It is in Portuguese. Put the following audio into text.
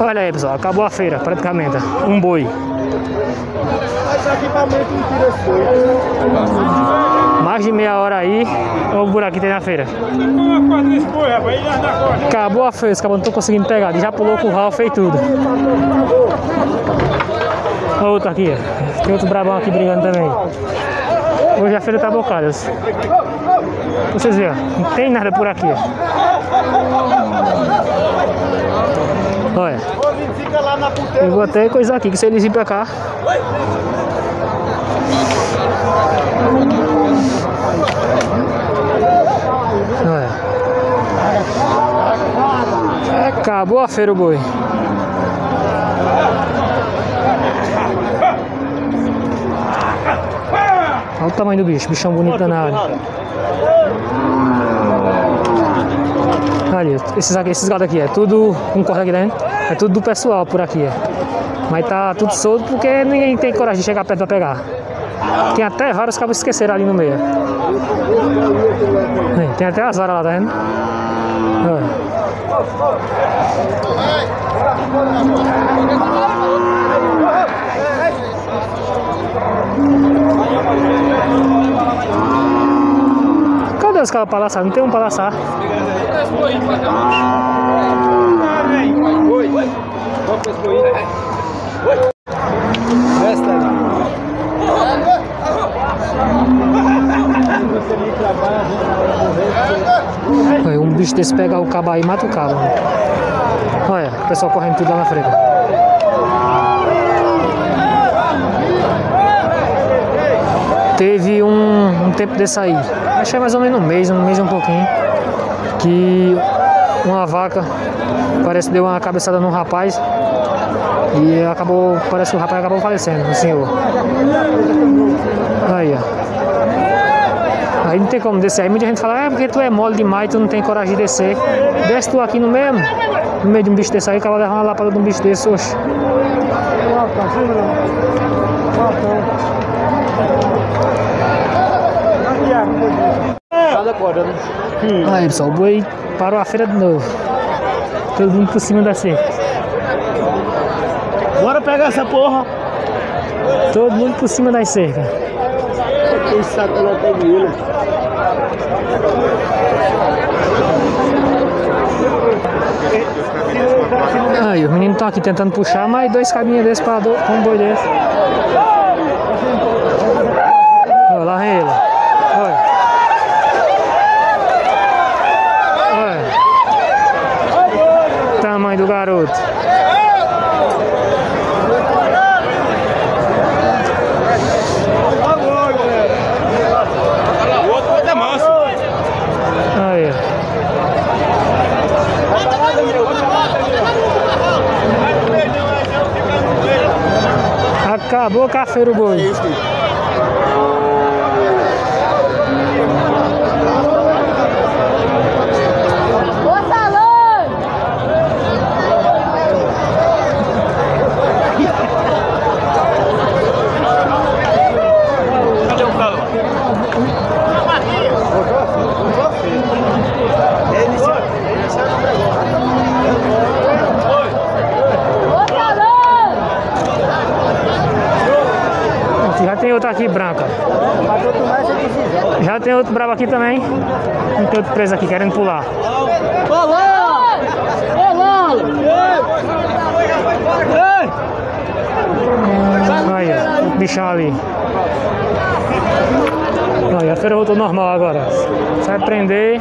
Olha aí, pessoal, acabou a feira, praticamente. Um boi. Mais de meia hora aí, olha o buraco que tem na feira. Acabou a feira, os não estão conseguindo pegar. Já pulou o Ralph e tudo. Outro aqui, tem outro brabão aqui brigando também. Hoje a feira tá bocada. Vocês verem, ó, não tem nada por aqui. Olha. Eu vou até coisar aqui, que se eles virem pra cá. Olha. Acabou a feira o boi. O tamanho do bicho, bichão bonito danado. Ali, esses, aqui, esses gatos aqui, é tudo com corda aqui dentro, é tudo do pessoal por aqui. É. Mas tá tudo solto porque ninguém tem coragem de chegar perto pra pegar. Tem até vários cabos esqueceram ali no meio. Tem até as varas lá, tá vendo? Pra laçar? Não tem um pra laçar. Oi. Qual que esse boi? Oi. Esta ali. Olha, um bicho desse pega o cabo aí mata o cabo. Olha, o pessoal correndo tudo lá na frente. Teve um, um tempo aí, acho que é mais ou menos um mês, um mês e um pouquinho, que uma vaca parece deu uma cabeçada num rapaz e acabou, parece que o rapaz acabou falecendo, o senhor. Aí, ó. Aí não tem como descer. Aí muita gente fala, é porque tu é mole demais, tu não tem coragem de descer. Desce tu aqui no meio, no meio de um bicho desse aí, acaba levar uma lapada de um bicho desse, oxe. Cada corda, né? Aí pessoal, o boi parou a feira de novo. Todo mundo por cima da cerca. Bora pegar essa porra. Todo mundo por cima das cercas. Lá pra ele. Aí, os meninos estão aqui tentando puxar, mas dois caminhos desses para um boi desse. Olha lá ele. Olha. Olha. Tamanho do garoto. O outro vai dar manso. Aí. Acabou o boi. Já tem outro aqui branca. Já tem outro brabo aqui também. Não tem outro preso aqui querendo pular. Olá! Olá! Aí, o bichão ali. A feira voltou normal agora. Você vai prender.